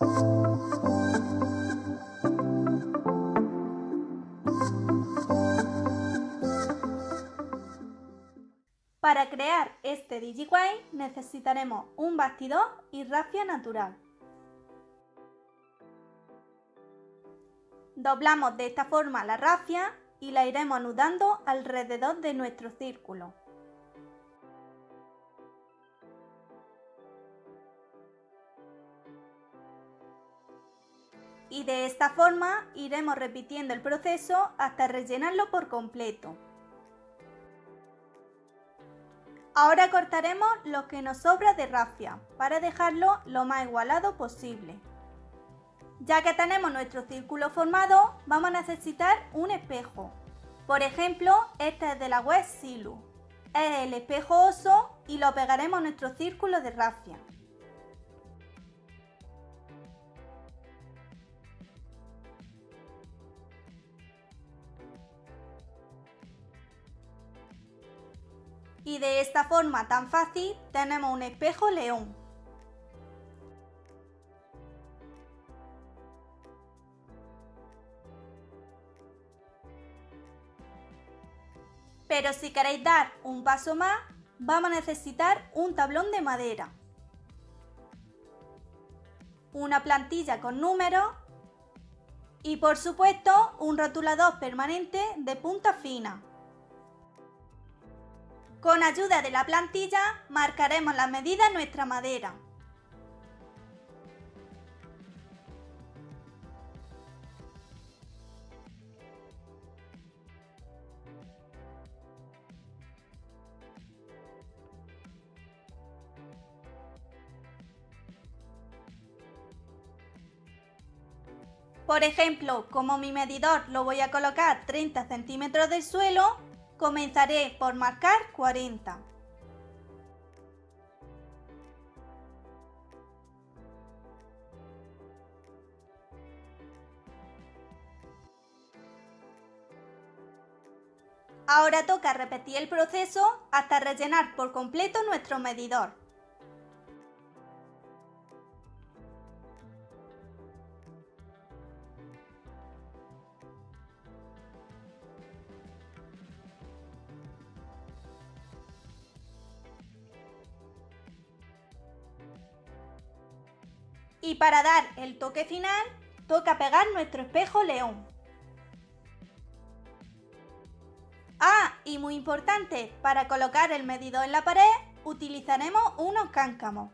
Para crear este DigiWine necesitaremos un bastidor y rafia natural. Doblamos de esta forma la rafia y la iremos anudando alrededor de nuestro círculo. Y de esta forma iremos repitiendo el proceso hasta rellenarlo por completo. Ahora cortaremos lo que nos sobra de rafia para dejarlo lo más igualado posible. Ya que tenemos nuestro círculo formado, vamos a necesitar un espejo. Por ejemplo, este es de la web Silu. Es el espejo oso y lo pegaremos a nuestro círculo de rafia. Y de esta forma tan fácil tenemos un espejo león. Pero si queréis dar un paso más, vamos a necesitar un tablón de madera, una plantilla con números y por supuesto un rotulador permanente de punta fina. Con ayuda de la plantilla marcaremos la medida de nuestra madera. Por ejemplo, como mi medidor lo voy a colocar 30 centímetros del suelo, comenzaré por marcar 40. Ahora toca repetir el proceso hasta rellenar por completo nuestro medidor. Y para dar el toque final, toca pegar nuestro espejo león. Ah, y muy importante, para colocar el medidor en la pared utilizaremos unos cáncamos.